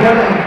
Gracias.